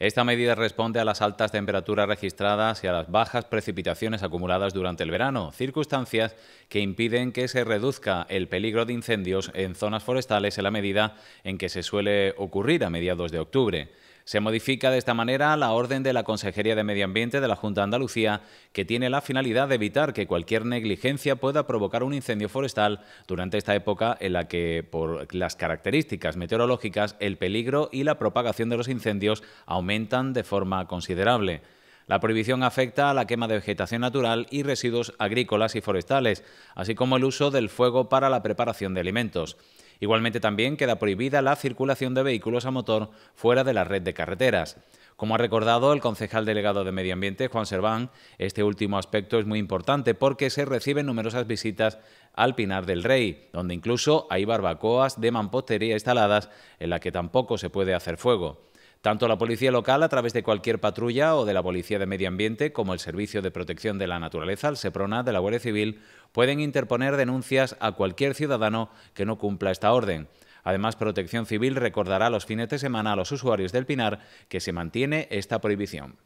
Esta medida responde a las altas temperaturas registradas y a las bajas precipitaciones acumuladas durante el verano, circunstancias que impiden que se reduzca el peligro de incendios en zonas forestales en la medida en que se suele ocurrir a mediados de octubre. Se modifica de esta manera la orden de la Consejería de Medio Ambiente de la Junta de Andalucía, que tiene la finalidad de evitar que cualquier negligencia pueda provocar un incendio forestal durante esta época en la que, por las características meteorológicas, el peligro y la propagación de los incendios aumentan de forma considerable. La prohibición afecta a la quema de vegetación natural y residuos agrícolas y forestales, así como el uso del fuego para la preparación de alimentos. Igualmente también queda prohibida la circulación de vehículos a motor fuera de la red de carreteras. Como ha recordado el concejal delegado de Medio Ambiente, Juan Serván, este último aspecto es muy importante porque se reciben numerosas visitas al Pinar del Rey, donde incluso hay barbacoas de mampostería instaladas en la que tampoco se puede hacer fuego. Tanto la policía local, a través de cualquier patrulla o de la Policía de Medio Ambiente, como el Servicio de Protección de la Naturaleza, el SEPRONA, de la Guardia Civil, pueden interponer denuncias a cualquier ciudadano que no cumpla esta orden. Además, Protección Civil recordará los fines de semana a los usuarios del Pinar que se mantiene esta prohibición.